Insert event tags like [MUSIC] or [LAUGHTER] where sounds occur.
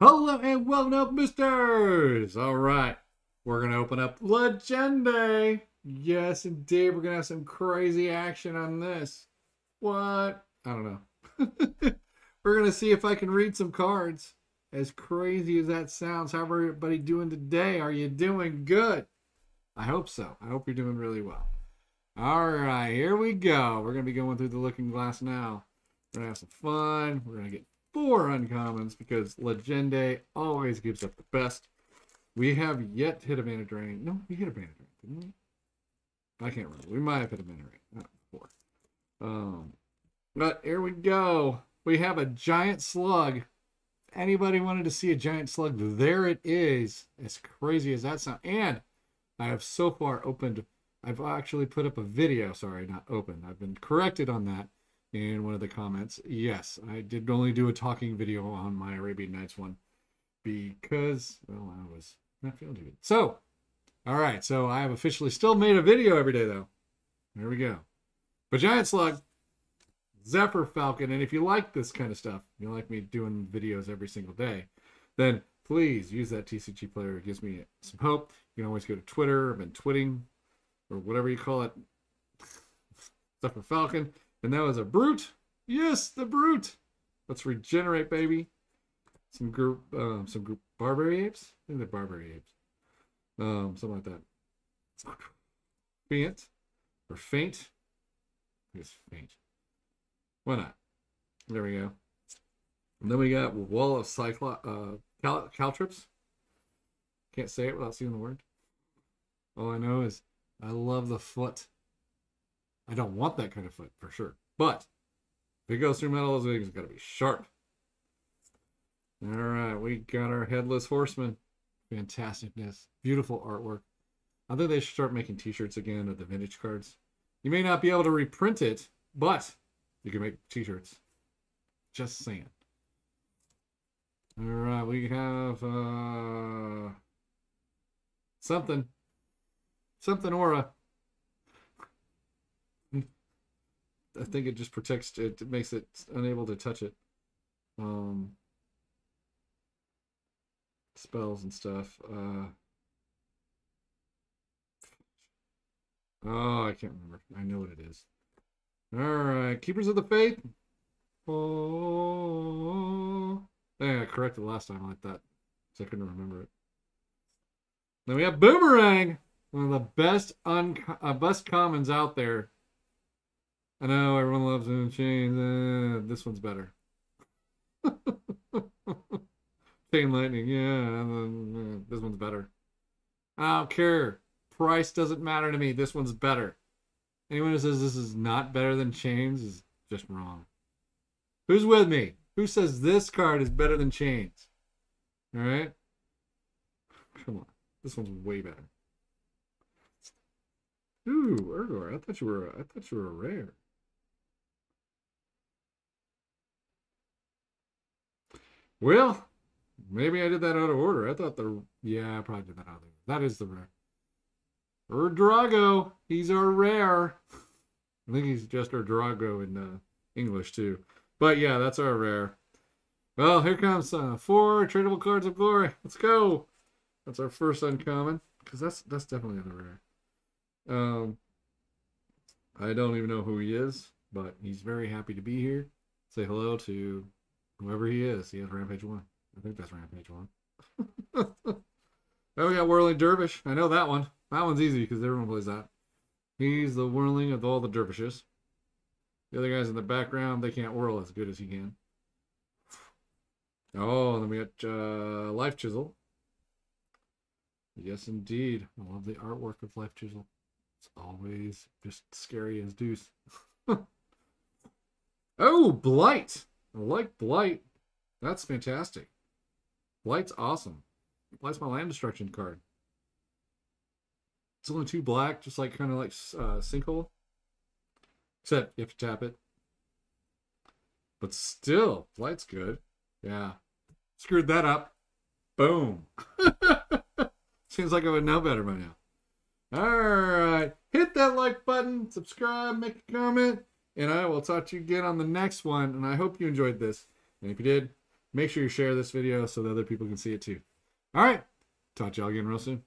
Hello and welcome up, misters! Alright, we're gonna open up Legende. Yes, indeed, we're gonna have some crazy action on this. What? I don't know. [LAUGHS] we're gonna see if I can read some cards. As crazy as that sounds, how everybody doing today? Are you doing good? I hope so. I hope you're doing really well. Alright, here we go. We're gonna be going through the looking glass now. We're gonna have some fun. We're gonna get four uncommons because Legende always gives up the best. We have yet to hit a mana drain. No, we hit a mana drain, didn't we? I can't remember. We might have hit a mana drain. Not before. Um, but here we go. We have a giant slug. Anybody wanted to see a giant slug, there it is. As crazy as that sounds. And I have so far opened, I've actually put up a video. Sorry, not open. I've been corrected on that in one of the comments. Yes, I did only do a talking video on my Arabian Nights one because, well, I was not feeling too good. So, all right, so I have officially still made a video every day, though. There we go. But Giant Slug, Zephyr Falcon, and if you like this kind of stuff, you like me doing videos every single day, then please use that TCG player. It gives me some hope. You can always go to Twitter. I've been twitting, or whatever you call it. Zephyr Falcon. And that was a brute. Yes, the brute. Let's regenerate, baby. Some group, um, some group barbary apes. I think they're barbary apes. Um, something like that. Faint or faint. I guess faint. Why not? There we go. And then we got Wall of Cyclo uh, Cal Caltrips. Can't say it without seeing the word. All I know is I love the foot. I don't want that kind of foot for sure. But if it goes through metal, wings got to be sharp. All right, we got our headless horseman. Fantasticness. Beautiful artwork. I think they should start making t-shirts again of the vintage cards. You may not be able to reprint it, but you can make t-shirts. Just saying. All right, we have uh, something. Something aura. I think it just protects it, makes it unable to touch it. Um, spells and stuff. Uh, oh, I can't remember. I know what it is. All right, Keepers of the Faith. Oh, yeah, I corrected last time like that, so I couldn't remember it. Then we have Boomerang, one of the best un uh, best commons out there. I know everyone loves Moon Chains. Uh, this one's better. [LAUGHS] Chain Lightning, yeah. Uh, this one's better. I don't care. Price doesn't matter to me. This one's better. Anyone who says this is not better than Chains is just wrong. Who's with me? Who says this card is better than Chains? All right. Come on. This one's way better. Ooh, Urgor, I thought you were I thought you were a rare. Well, maybe I did that out of order. I thought the yeah, I probably did that out of order. That is the rare. Urdrago, he's our rare. I think he's just Urdrago in uh, English too. But yeah, that's our rare. Well, here comes uh, four tradable cards of glory. Let's go. That's our first uncommon because that's that's definitely the rare. Um, I don't even know who he is, but he's very happy to be here. Say hello to Whoever he is, he has Rampage 1. I think that's Rampage 1. [LAUGHS] oh, we got Whirling Dervish. I know that one. That one's easy because everyone plays that. He's the whirling of all the dervishes. The other guys in the background, they can't whirl as good as he can. Oh, and then we got uh, Life Chisel. Yes, indeed. I love the artwork of Life Chisel. It's always just scary as deuce. [LAUGHS] oh, Blight. I like Blight. That's fantastic. Blight's awesome. Blight's my land destruction card. It's only two black, just like kind of like uh, Sinkhole. Except if you have to tap it. But still, Blight's good. Yeah. Screwed that up. Boom. [LAUGHS] Seems like I would know better by now. All right. Hit that like button, subscribe, make a comment. And I will talk to you again on the next one. And I hope you enjoyed this. And if you did, Make sure you share this video so that other people can see it too. All right. Talk to y'all again real soon.